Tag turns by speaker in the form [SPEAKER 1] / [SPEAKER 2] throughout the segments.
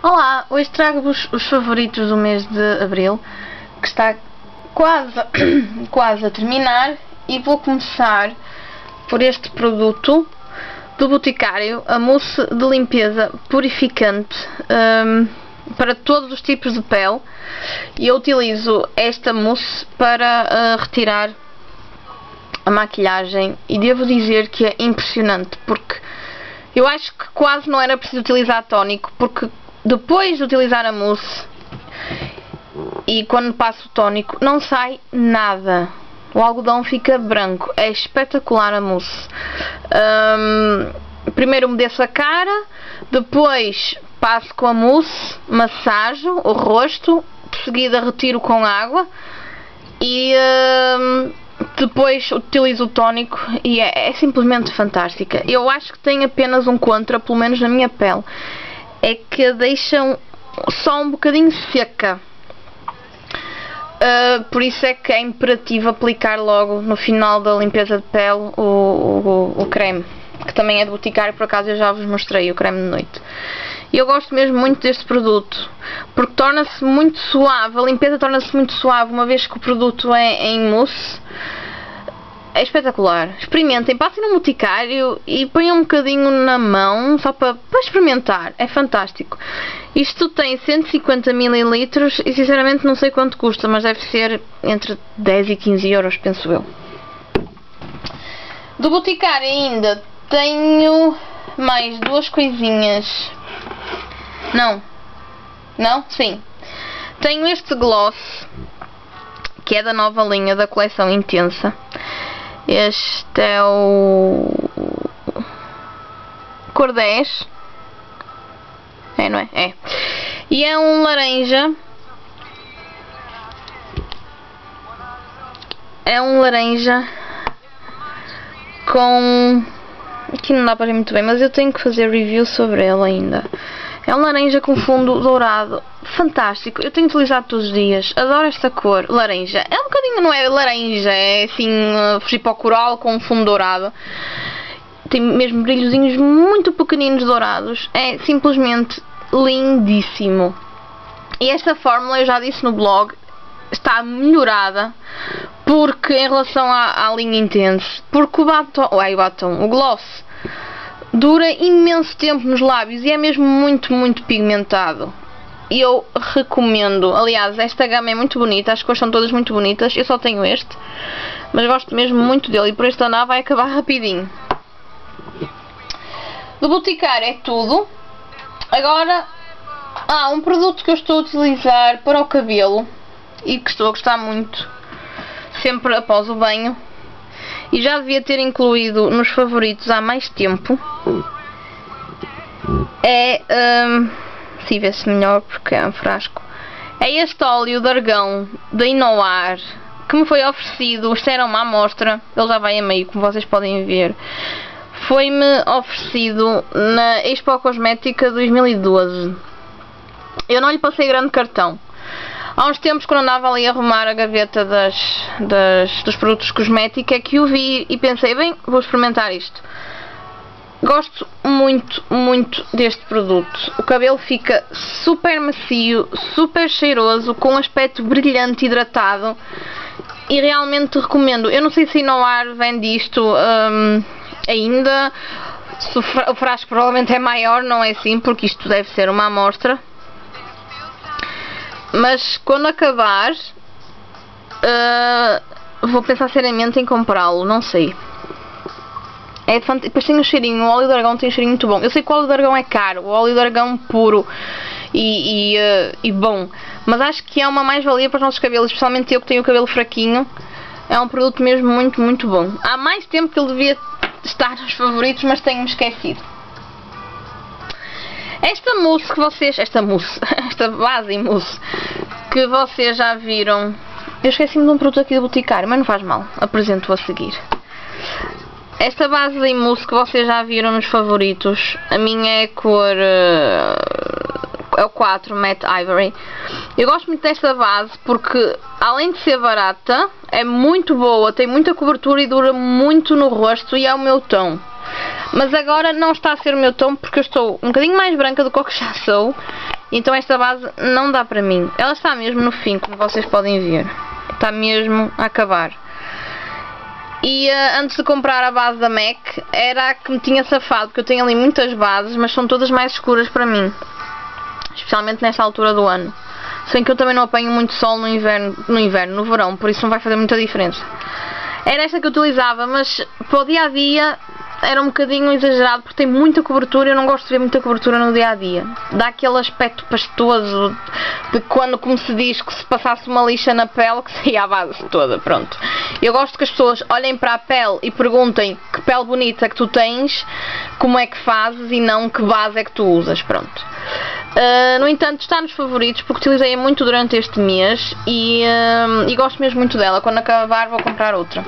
[SPEAKER 1] Olá, hoje trago-vos os favoritos do mês de Abril, que está quase, quase a terminar, e vou começar por este produto do Boticário, a mousse de limpeza purificante um, para todos os tipos de pele, e eu utilizo esta mousse para uh, retirar a maquilhagem, e devo dizer que é impressionante, porque eu acho que quase não era preciso utilizar tónico, porque depois de utilizar a mousse e quando passo o tónico não sai nada. O algodão fica branco. É espetacular a mousse. Um, primeiro umedeço a cara depois passo com a mousse massajo o rosto de seguida retiro com água e um, depois utilizo o tónico e é, é simplesmente fantástica. Eu acho que tem apenas um contra pelo menos na minha pele é que deixam só um bocadinho seca. Uh, por isso é que é imperativo aplicar logo no final da limpeza de pele o, o, o creme, que também é de Boticário, por acaso eu já vos mostrei o creme de noite. E eu gosto mesmo muito deste produto, porque torna-se muito suave, a limpeza torna-se muito suave, uma vez que o produto é em mousse é espetacular. Experimentem, passem no boticário e ponham um bocadinho na mão só para, para experimentar. É fantástico. Isto tem 150 ml e sinceramente não sei quanto custa, mas deve ser entre 10 e 15 euros, penso eu. Do Boticário ainda tenho mais duas coisinhas. Não. Não? Sim. Tenho este gloss, que é da nova linha da coleção Intensa. Este é o cor 10. É, não é? É. E é um laranja. É um laranja com... Aqui não dá para ver muito bem, mas eu tenho que fazer review sobre ele ainda. É um laranja com fundo dourado. Fantástico. Eu tenho utilizado todos os dias. Adoro esta cor. Laranja. É um bocadinho, não é laranja. É assim, uh, coral com fundo dourado. Tem mesmo brilhozinhos muito pequeninos dourados. É simplesmente lindíssimo. E esta fórmula, eu já disse no blog, está melhorada porque em relação à, à linha Intense, porque o batom, o batom, o gloss dura imenso tempo nos lábios e é mesmo muito, muito pigmentado. E eu recomendo. Aliás, esta gama é muito bonita, as cores são todas muito bonitas. Eu só tenho este, mas gosto mesmo muito dele e por este andar vai acabar rapidinho. Do Boticário é tudo. Agora, há um produto que eu estou a utilizar para o cabelo e que estou a gostar muito, sempre após o banho, e já devia ter incluído nos favoritos há mais tempo. É um, se vê-se melhor porque é um frasco. É este óleo de argão da Inoar que me foi oferecido, isto era uma amostra ele já vai a meio como vocês podem ver. Foi-me oferecido na Expo Cosmética 2012 eu não lhe passei grande cartão Há uns tempos, quando andava ali a arrumar a gaveta das, das, dos produtos cosméticos, é que o vi e pensei, bem, vou experimentar isto. Gosto muito, muito deste produto. O cabelo fica super macio, super cheiroso, com um aspecto brilhante, hidratado. E realmente recomendo. Eu não sei se Inoar vende isto um, ainda. O frasco provavelmente é maior, não é assim, porque isto deve ser uma amostra. Mas quando acabar, uh, vou pensar seriamente em comprá-lo, não sei. É Depois tem um cheirinho, o óleo de argão tem um cheirinho muito bom. Eu sei que o óleo de argão é caro, o óleo de argão puro e, e, uh, e bom. Mas acho que é uma mais-valia para os nossos cabelos, especialmente eu que tenho o cabelo fraquinho. É um produto mesmo muito, muito bom. Há mais tempo que ele devia estar nos favoritos, mas tenho-me esquecido. Esta mousse que vocês... Esta mousse. Esta base em mousse que vocês já viram... Eu esqueci-me de um produto aqui do Boticário, mas não faz mal. Apresento-o a seguir. Esta base em mousse que vocês já viram nos favoritos, a minha é cor... Uh, é o 4 Matte Ivory. Eu gosto muito desta base porque, além de ser barata, é muito boa, tem muita cobertura e dura muito no rosto e é o meu tom. Mas agora não está a ser o meu tom porque eu estou um bocadinho mais branca do que o que já sou Então esta base não dá para mim. Ela está mesmo no fim, como vocês podem ver. Está mesmo a acabar. E uh, antes de comprar a base da MAC, era a que me tinha safado, porque eu tenho ali muitas bases, mas são todas mais escuras para mim. Especialmente nesta altura do ano. Sem que eu também não apanho muito sol no inverno, no inverno, no verão, por isso não vai fazer muita diferença. Era esta que eu utilizava, mas para o dia a dia era um bocadinho exagerado porque tem muita cobertura e eu não gosto de ver muita cobertura no dia a dia. Dá aquele aspecto pastoso de quando, como se diz, que se passasse uma lixa na pele que saía a base toda. Pronto. Eu gosto que as pessoas olhem para a pele e perguntem que pele bonita que tu tens, como é que fazes e não que base é que tu usas. Pronto. Uh, no entanto, está nos favoritos porque utilizei-a muito durante este mês e, uh, e gosto mesmo muito dela. Quando acabar, vou comprar outra.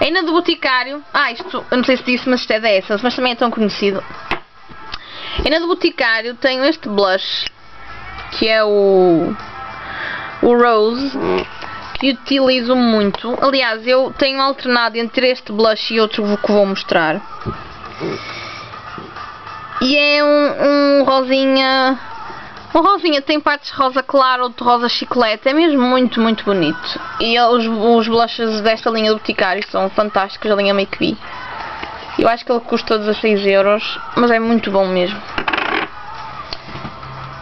[SPEAKER 1] Ainda do Boticário. Ah, isto, eu não sei se disse, mas isto é dessas, mas também é tão conhecido. Ainda do Boticário tenho este blush, que é o, o Rose, que utilizo muito. Aliás, eu tenho alternado entre este blush e outro que vou mostrar. E é um, um rosinha o rosinha tem partes rosa claro, outro rosa chiclete. É mesmo muito, muito bonito. E os, os blushes desta linha do Boticário são fantásticos, a linha Make Me. Eu acho que ele custa 16 euros, mas é muito bom mesmo.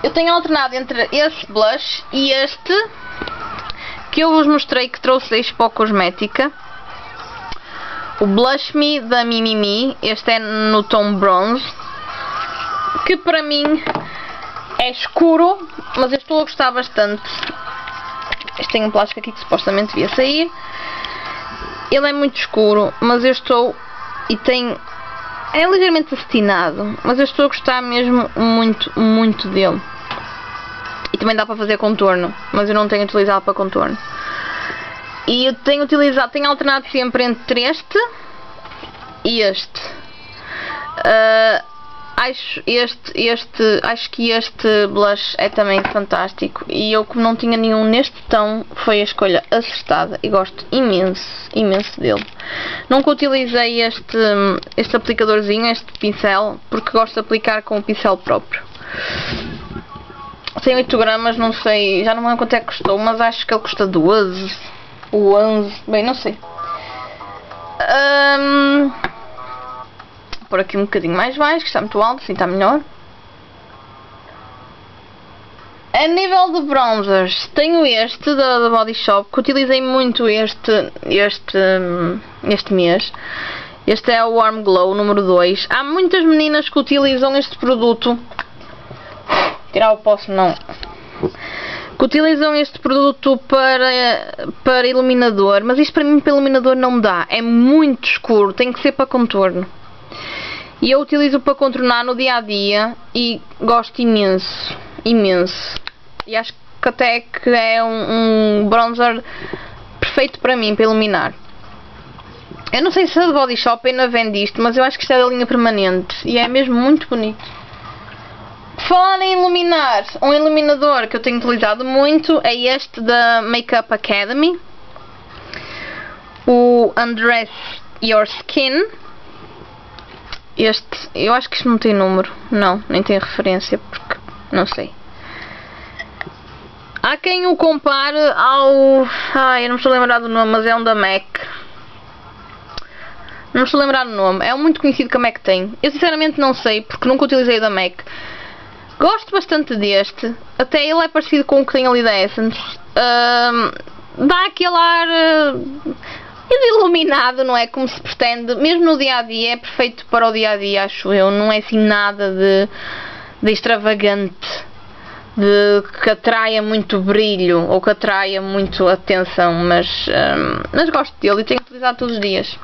[SPEAKER 1] Eu tenho alternado entre este blush e este, que eu vos mostrei que trouxe da Expo Cosmética. O Blush Me da Mimimi, este é no tom bronze, que para mim é escuro, mas eu estou a gostar bastante. Este tem um plástico aqui que supostamente devia sair. Ele é muito escuro, mas eu estou... E tem... É ligeiramente acetinado, mas eu estou a gostar mesmo muito, muito dele. E também dá para fazer contorno, mas eu não tenho utilizado para contorno. E eu tenho utilizado, tenho alternado sempre entre este e este. Uh, acho este, este, acho que este blush é também fantástico e eu como não tinha nenhum neste tom foi a escolha acertada e gosto imenso, imenso dele. Nunca utilizei este, este aplicadorzinho, este pincel, porque gosto de aplicar com o pincel próprio. Tem 8 gramas, não sei, já não me lembro quanto é que custou, mas acho que ele custa 12 ou 11, bem, não sei. Um, por aqui um bocadinho mais baixo, que está muito alto, assim está melhor. A nível de bronzers, tenho este da, da Body Shop, que utilizei muito este, este, este mês. Este é o Warm Glow número 2. Há muitas meninas que utilizam este produto. Tirar o posso não. Que utilizam este produto para, para iluminador. Mas isto para mim para iluminador não dá. É muito escuro. Tem que ser para contorno. E eu utilizo para contornar no dia a dia e gosto imenso, imenso. E acho que até que é um, um bronzer perfeito para mim, para iluminar. Eu não sei se a Body Shop ainda vende isto, mas eu acho que isto é da linha permanente e é mesmo muito bonito. Falar em iluminar, um iluminador que eu tenho utilizado muito é este da Makeup Academy. O Undress Your Skin este, eu acho que isto não tem número. Não, nem tem referência, porque não sei. Há quem o compare ao... Ai, eu não me estou a lembrar do nome, mas é um da Mac. Não me estou a lembrar do nome. É um muito conhecido que a Mac tem. Eu sinceramente não sei, porque nunca utilizei o da Mac. Gosto bastante deste. Até ele é parecido com o que tem ali da Essence. Uh, dá aquele ar... Uh, e iluminado, não é? Como se pretende, mesmo no dia a dia, é perfeito para o dia a dia, acho eu. Não é assim nada de, de extravagante, de que atraia muito brilho ou que atraia muito atenção, mas, hum, mas gosto dele e tenho utilizado todos os dias.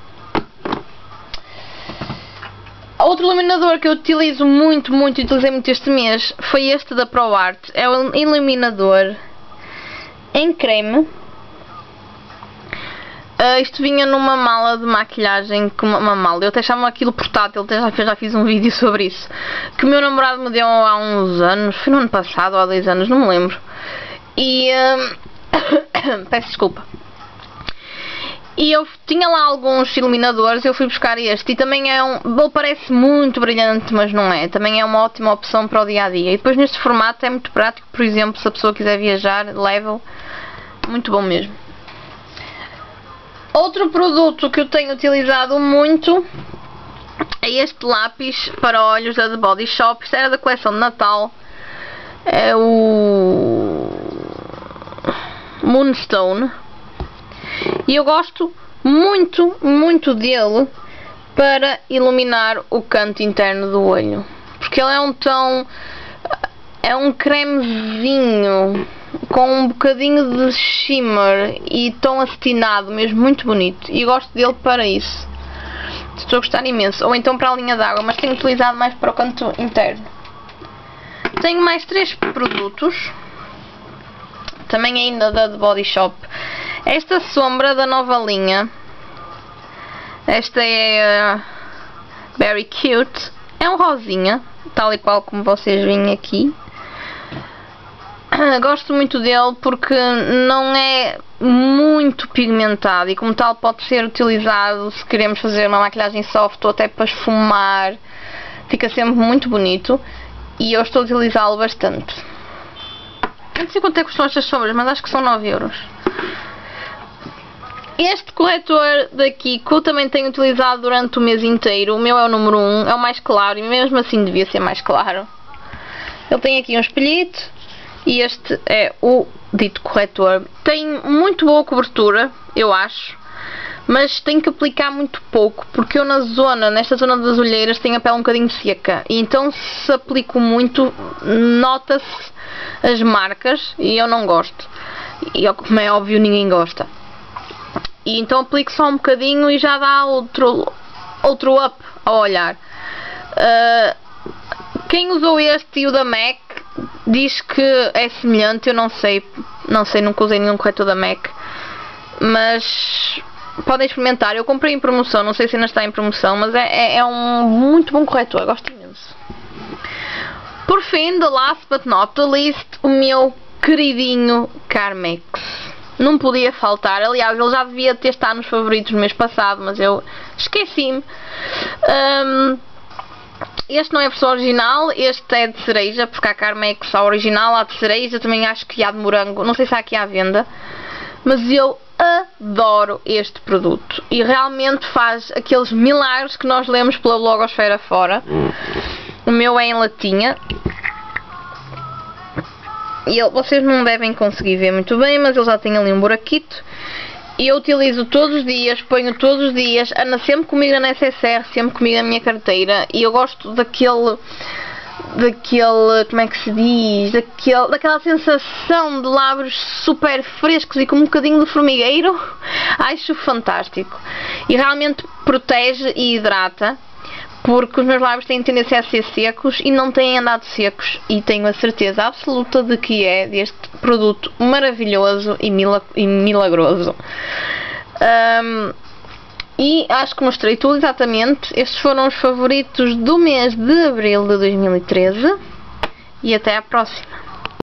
[SPEAKER 1] Outro iluminador que eu utilizo muito, muito, utilizei muito este mês, foi este da ProArt. É um iluminador em creme Uh, isto vinha numa mala de maquilhagem uma, uma mala. Eu até chamo aquilo portátil, até já, já fiz um vídeo sobre isso. Que o meu namorado me deu há uns anos, foi no ano passado ou há dois anos, não me lembro. E uh, peço desculpa. E eu tinha lá alguns iluminadores, eu fui buscar este e também é um. Ele parece muito brilhante, mas não é. Também é uma ótima opção para o dia a dia. E depois neste formato é muito prático, por exemplo, se a pessoa quiser viajar, leva Muito bom mesmo. Outro produto que eu tenho utilizado muito é este lápis para olhos da The Body Shop. Isto era da coleção de Natal. É o Moonstone e eu gosto muito, muito dele para iluminar o canto interno do olho. Porque ele é um tão... É um cremezinho com um bocadinho de shimmer e tão acetinado, mesmo muito bonito. E gosto dele para isso. Estou a gostar imenso. Ou então para a linha d'água, mas tenho utilizado mais para o canto interno. Tenho mais três produtos. Também ainda da The Body Shop. Esta sombra da nova linha, esta é uh, Very Cute, é um rosinha, tal e qual como vocês veem aqui. Gosto muito dele porque não é muito pigmentado e como tal pode ser utilizado se queremos fazer uma maquilhagem soft ou até para esfumar. Fica sempre muito bonito e eu estou a utilizá-lo bastante. Não sei quanto é que custam estas sombras, mas acho que são 9 euros. Este corretor daqui que eu também tenho utilizado durante o mês inteiro, o meu é o número 1, é o mais claro e mesmo assim devia ser mais claro. Ele tem aqui um espelhito e este é o dito corretor. Tem muito boa cobertura, eu acho, mas tem que aplicar muito pouco, porque eu na zona, nesta zona das olheiras, tenho a pele um bocadinho seca. E então se aplico muito, nota-se as marcas e eu não gosto. E como é óbvio, ninguém gosta. E então aplico só um bocadinho e já dá outro, outro up ao olhar. Uh, quem usou este e o da MAC diz que é semelhante, eu não sei, não sei, nunca usei nenhum corretor da MAC, mas podem experimentar. Eu comprei em promoção, não sei se ainda está em promoção, mas é, é, é um muito bom corretor, gosto imenso. Por fim, the last but not the least, o meu queridinho Carmex não podia faltar. Aliás, ele já devia ter estado nos favoritos no mês passado, mas eu esqueci-me. Um, este não é a versão original, este é de cereja, porque a Carmex a original, há de cereja, também acho que há de morango, não sei se há aqui à venda, mas eu adoro este produto e realmente faz aqueles milagres que nós lemos pela blogosfera fora. O meu é em latinha, e ele, vocês não devem conseguir ver muito bem, mas ele já tem ali um buraquito. E eu utilizo todos os dias, ponho todos os dias, anda sempre comigo na necessaire, sempre comigo na minha carteira. E eu gosto daquele daquele, como é que se diz, daquele, daquela sensação de lábios super frescos e com um bocadinho de formigueiro, acho fantástico. E realmente protege e hidrata porque os meus lábios têm tendência a ser secos e não têm andado secos e tenho a certeza absoluta de que é deste produto maravilhoso e, e milagroso. Um, e acho que mostrei tudo exatamente. Estes foram os favoritos do mês de abril de 2013 e até à próxima.